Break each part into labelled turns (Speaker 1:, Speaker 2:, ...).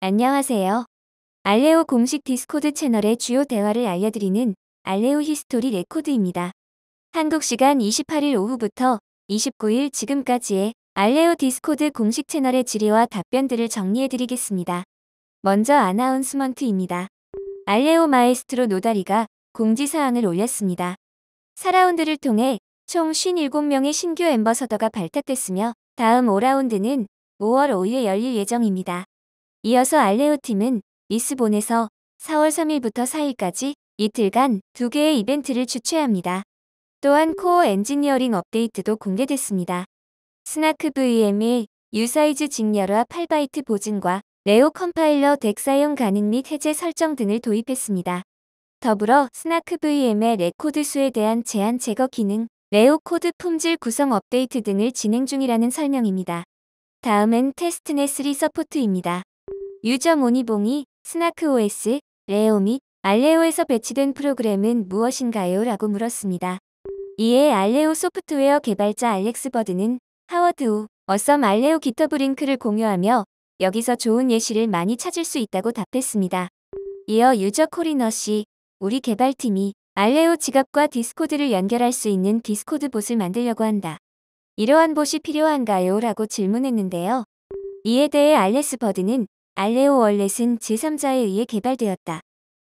Speaker 1: 안녕하세요. 알레오 공식 디스코드 채널의 주요 대화를 알려드리는 알레오 히스토리 레코드입니다. 한국 시간 28일 오후부터 29일 지금까지의 알레오 디스코드 공식 채널의 질의와 답변들을 정리해드리겠습니다. 먼저 announcement입니다. 알레오 마에스트로 노다리가 공지사항을 올렸습니다. 4라운드를 통해 총 57명의 신규 ambassador가 발탁됐으며 다음 5라운드는 5월 5일에 열릴 예정입니다. 이어서 알레오 팀은 리스본에서 4월 3일부터 4일까지 이틀간 두 개의 이벤트를 주최합니다. 또한 core engineering 업데이트도 공개됐습니다. 스나크 VM의 usize 직렬화 8바이트 보증과 레오 컴파일러 덱 사용 가능 및 해제 설정 등을 도입했습니다. 더불어 스나크 VM의 레코드 수에 대한 제한 제거 기능, 레오 코드 품질 구성 업데이트 등을 진행 중이라는 설명입니다. 다음은 testnet 3 support입니다. 유저 모니봉이 스나크 OS, 레오 및 알레오에서 배치된 프로그램은 무엇인가요? 라고 물었습니다. 이에 알레오 소프트웨어 개발자 알렉스 버드는 하워드 우, awesome 알레오 GitHub 링크를 공유하며 여기서 좋은 예시를 많이 찾을 수 있다고 답했습니다. 이어 유저 코리너 씨, 우리 개발팀이 알레오 지갑과 디스코드를 연결할 수 있는 디스코드 봇을 만들려고 한다. 이러한 봇이 필요한가요? 라고 질문했는데요. 이에 대해 알렉스 버드는 알레오 wallet은 제3자에 의해 개발되었다.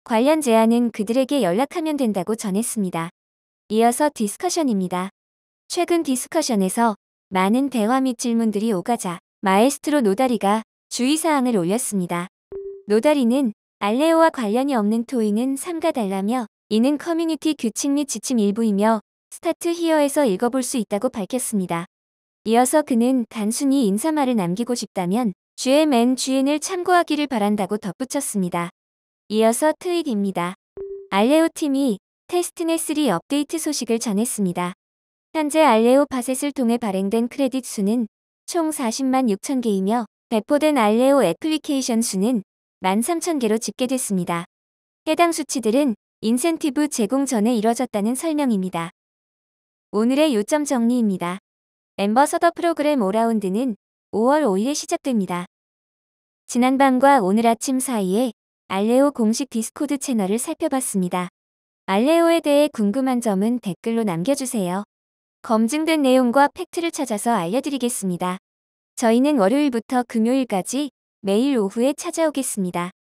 Speaker 1: 관련 제안은 그들에게 연락하면 된다고 전했습니다. 이어서 discussion입니다. 최근 discussion에서 많은 대화 및 질문들이 오가자 마에스트로 노다리가 주의사항을 올렸습니다. 노다리는 알레오와 관련이 없는 토의는 삼가달라며 이는 커뮤니티 규칙 및 지침 일부이며 스타트 히어에서 읽어볼 수 있다고 밝혔습니다. 이어서 그는 단순히 인사말을 남기고 싶다면 GM N GN을 참고하기를 바란다고 덧붙였습니다. 이어서 트윗입니다. 알레오 팀이 testnet 3 업데이트 소식을 전했습니다. 현재 알레오 faucet을 통해 발행된 크레딧 수는 총 40만 6천 개이며 배포된 알레오 애플리케이션 수는 13,000개로 집계됐습니다. 해당 수치들은 인센티브 제공 전에 이뤄졌다는 설명입니다. 오늘의 요점 정리입니다. ambassador 프로그램 5라운드는 5월 5일에 시작됩니다. 지난 밤과 오늘 아침 사이에 알레오 공식 디스코드 채널을 살펴봤습니다. 알레오에 대해 궁금한 점은 댓글로 남겨주세요. 검증된 내용과 팩트를 찾아서 알려드리겠습니다. 저희는 월요일부터 금요일까지 매일 오후에 찾아오겠습니다.